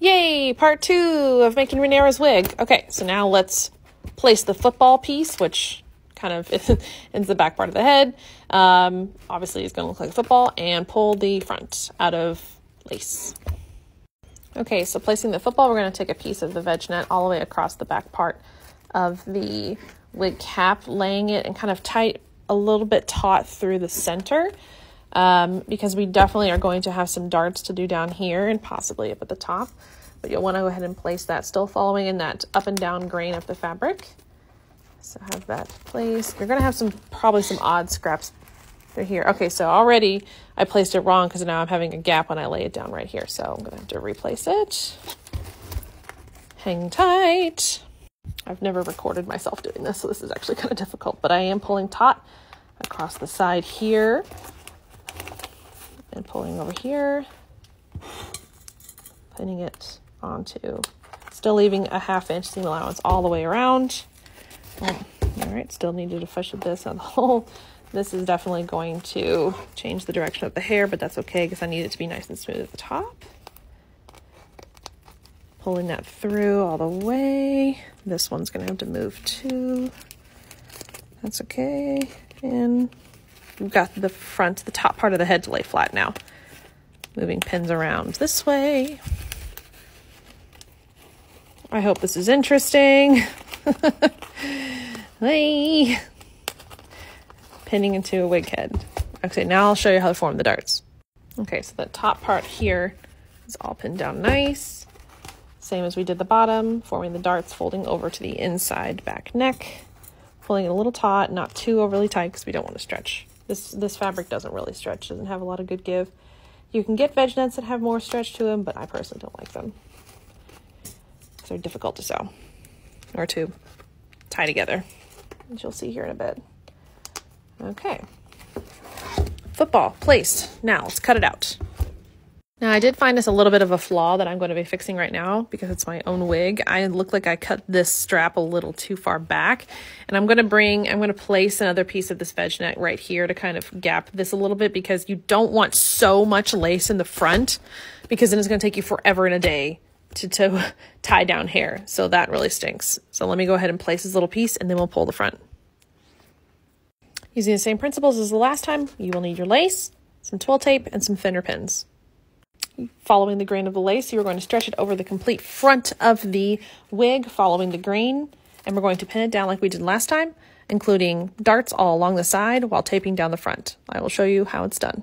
Yay, part two of making Rhaenyra's wig. Okay, so now let's place the football piece, which kind of ends the back part of the head. Um, obviously, it's going to look like a football, and pull the front out of lace. Okay, so placing the football, we're going to take a piece of the veg net all the way across the back part of the wig cap, laying it and kind of tight, a little bit taut through the center. Um, because we definitely are going to have some darts to do down here and possibly up at the top. But you'll want to go ahead and place that, still following in that up and down grain of the fabric. So have that placed. You're going to have some, probably some odd scraps through here. Okay, so already I placed it wrong because now I'm having a gap when I lay it down right here. So I'm going to have to replace it. Hang tight. I've never recorded myself doing this, so this is actually kind of difficult, but I am pulling taut across the side here pulling over here, putting it onto, still leaving a half inch seam allowance all the way around. Oh, all right, still needed to push this on the hole. This is definitely going to change the direction of the hair, but that's okay because I need it to be nice and smooth at the top. Pulling that through all the way. This one's going to have to move too. That's okay. And we've got the front, the top part of the head to lay flat now. Moving pins around this way. I hope this is interesting. hey. Pinning into a wig head. Okay, now I'll show you how to form the darts. Okay, so the top part here is all pinned down nice. Same as we did the bottom, forming the darts, folding over to the inside back neck, pulling it a little taut, not too overly tight because we don't want to stretch. This, this fabric doesn't really stretch, doesn't have a lot of good give. You can get veg nets that have more stretch to them, but I personally don't like them. They're difficult to sew or to tie together, as you'll see here in a bit. Okay. Football placed. Now let's cut it out. Now I did find this a little bit of a flaw that I'm going to be fixing right now because it's my own wig. I look like I cut this strap a little too far back and I'm going to bring, I'm going to place another piece of this veg net right here to kind of gap this a little bit because you don't want so much lace in the front because then it's going to take you forever and a day to, to tie down hair. So that really stinks. So let me go ahead and place this little piece and then we'll pull the front. Using the same principles as the last time, you will need your lace, some twill tape, and some fender pins. Following the grain of the lace, you're going to stretch it over the complete front of the wig, following the grain, and we're going to pin it down like we did last time, including darts all along the side while taping down the front. I will show you how it's done.